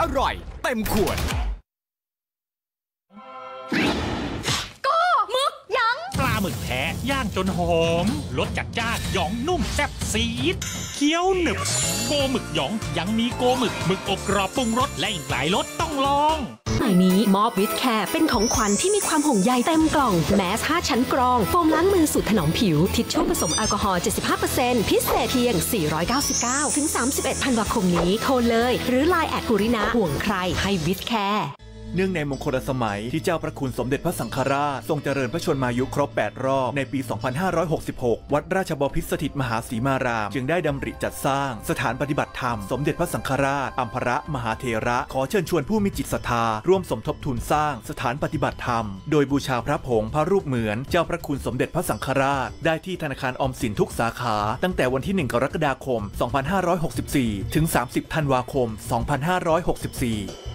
อร่อยเต็มขวดมึกยัง ปลาหมึกแท้ย่างจนหอมรสจัดจ้านหยองนุ่มแซ่บซี้ดเคี้ยวหนึบ โกหมึกหยองยังมีโกหมึกหมึกอบกรอบปรุงรสและอีกหลายรสต้องลอง ใหม่นี้มอบวิตแคร์เป็นของขวัญที่มีความห่วงใยเต็มกล่อง แมสก์ 5 ชั้นกรอง โฟมล้างมือสูตรถนอมผิว ทิชชู่ผสมแอลกอฮอล์ 75%พิเศษเพียง 499 ถึง 31 ธันวาคมนี้ โทรเลย หรือ Line แอดกุรินาห่วงใครให้วิตแคร์ เนื่องในมงคลสมัยที่เจ้าพระคุณสมเด็จพระสังฆราช ทรงเจริญพระชนมายุครบ 8 รอบ ในปี 2566 วัดราชบพิตรสถิตมหาสีมาราม จึงได้ดำริจัดสร้าง สถานปฏิบัติธรรม สมเด็จพระสังฆราชอัมพระมหาเถระ ขอเชิญชวนผู้มีจิตศรัทธา ร่วมสมทบทุนสร้างสถานปฏิบัติธรรม โดยบูชาพระผงพระรูปเหมือนเจ้าพระคุณสมเด็จพระสังฆราช ได้ที่ธนาคารออมสินทุกสาขา ตั้งแต่วันที่ 1 กรกฎาคม 2564 ถึง 30 ธันวาคม 2564